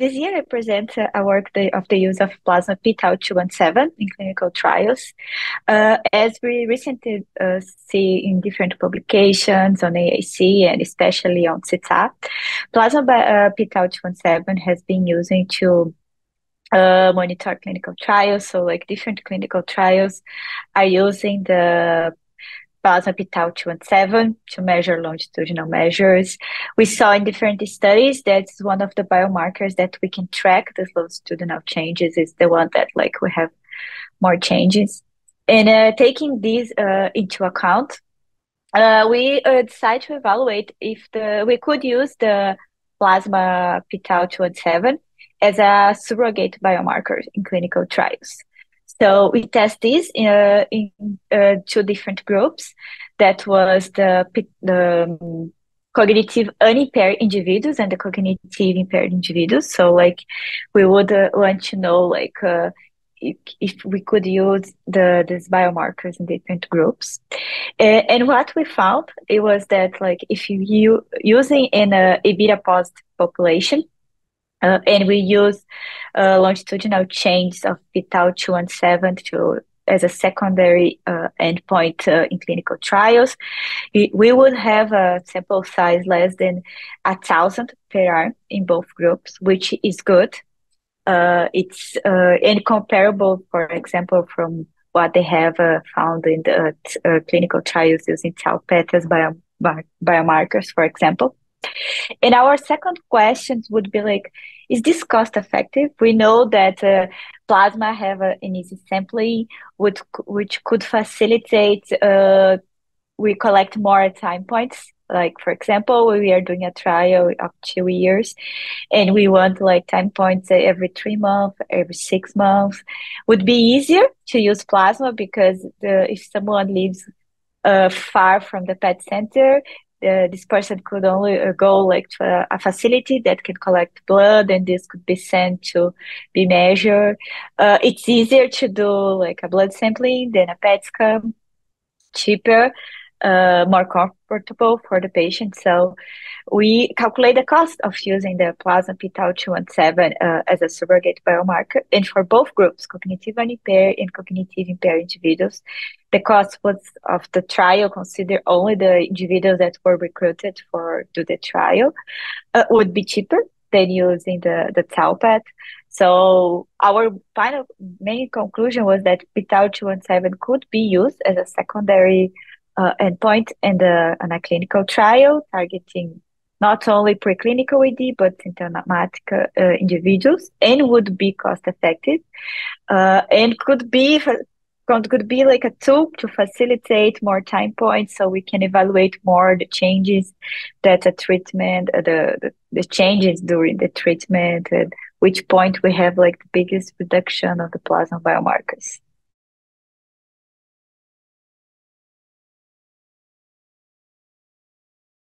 this year I present uh, a work the, of the use of plasma p-tau217 in clinical trials. Uh, as we recently uh, see in different publications on AAIC and especially on CTAD, plasma uh, p-tau217 has been using to uh, monitor clinical trials. So like different clinical trials are using the plasma p-tau217 to measure longitudinal measures. We saw in different studies that's one of the biomarkers that we can track the longitudinal changes is the one that like we have more changes. And uh, taking these uh, into account, uh, we uh, decided to evaluate if the we could use the plasma p-tau217 as a surrogate biomarker in clinical trials. So we test this in, uh, in uh, two different groups. That was the, the um, cognitive unimpaired individuals and the cognitive impaired individuals. So like we would uh, want to know like uh, if, if we could use the these biomarkers in different groups. and what we found it was that like if you, using in a, a beta positive population, uh, and we use uh, longitudinal change of p-tau217 to as a secondary uh, endpoint uh, in clinical trials. We, would have a sample size less than a thousand per arm in both groups, which is good. Uh, it's uh, incomparable, for example, from what they have found in the clinical trials using tau PET as bio, biomarkers, for example. And our second question would be like, is this cost effective? We know that uh, plasma have a, an easy sampling, which, which could facilitate, uh, we collect more time points. Like, for example, we are doing a trial of two years and we want like time points every three months, every six months. Would be easier to use plasma because the, if someone lives uh, far from the PET center, uh, this person could only uh, go like to a, a, facility that can collect blood and this could be sent to be measured. Uh, it's easier to do like a blood sampling than a PET scan, cheaper, uh, more comfortable for the patient. So we calculate the cost of using the plasma p-tau217 uh, as a surrogate biomarker. And for both groups, cognitive unimpaired and cognitive impaired individuals, the cost was of the trial, consider only the individuals that were recruited for do the trial, uh, would be cheaper than using the, the tau PET. So our final main conclusion was that p-tau217 could be used as a secondary uh, endpoint in the in a clinical trial targeting not only preclinical AD but symptomatic uh, individuals and would be cost effective uh, and could be could be like a tool to facilitate more time points so we can evaluate more the changes that a treatment uh, the, the, the changes during the treatment and which point we have like the biggest reduction of the plasma biomarkers